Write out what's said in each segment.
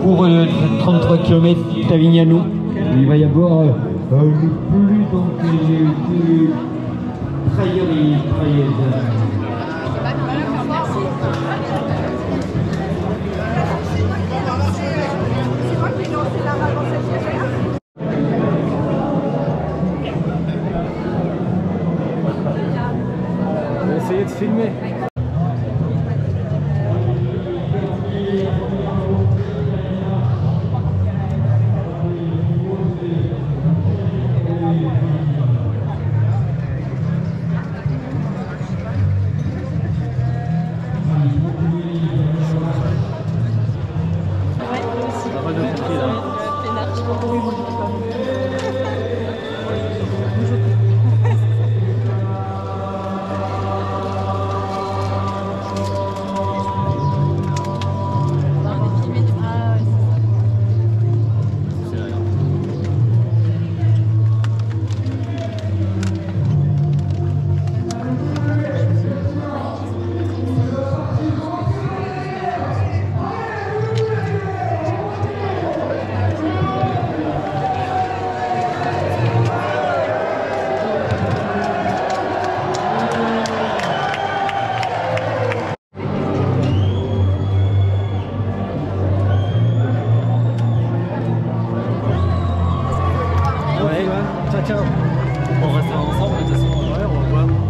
parcours euh, de 33 km d'Avignano. Il va y avoir euh, euh, le plus donc euh, de trahir les trailleuses. On va essayer de filmer. Ciao. On reste ensemble, de toute façon, ouais, on va voir.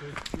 То есть,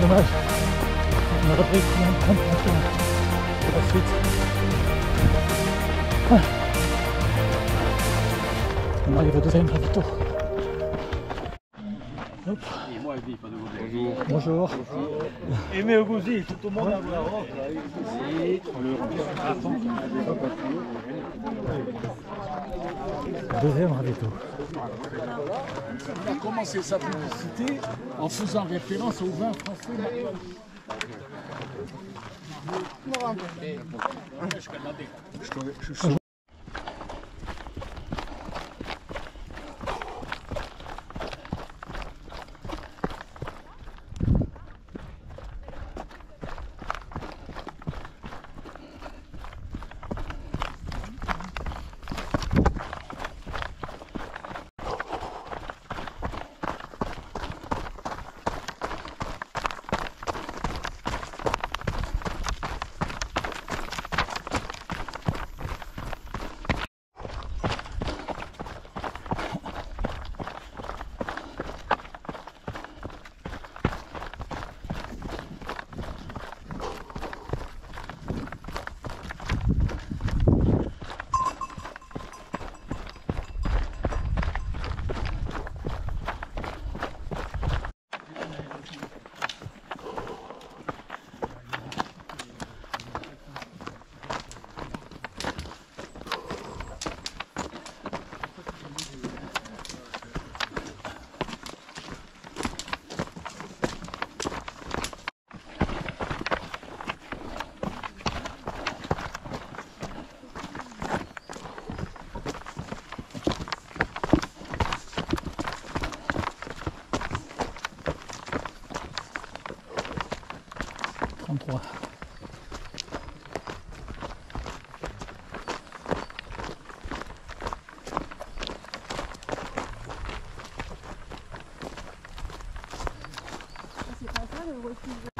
dommage. On aurait pris combien de temps pour la suite. Ah. On arrive au deuxième ravito. Bonjour. Bonjour. Aimé Ogozi, tout le monde a la robe. Deuxième ravito. Il a commencé sa publicité en faisant référence au vin français. 놀고 있습니다.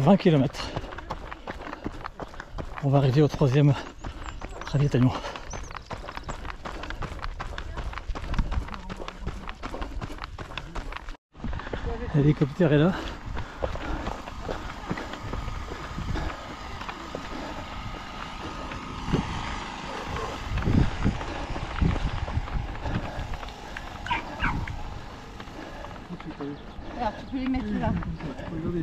20 km. On va arriver au troisième ravitaillement. L'hélicoptère est là. Alors tu peux les mettre là. Ah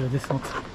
la descente.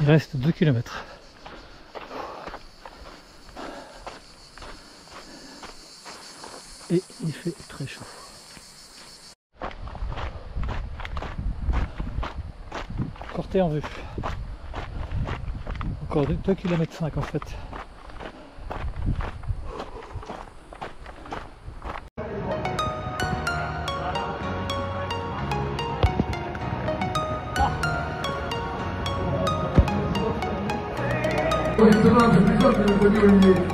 Il reste 2 km. Et il fait très chaud. Portée en vue. Encore 2 km 5 en fait. 18 приходили до нього.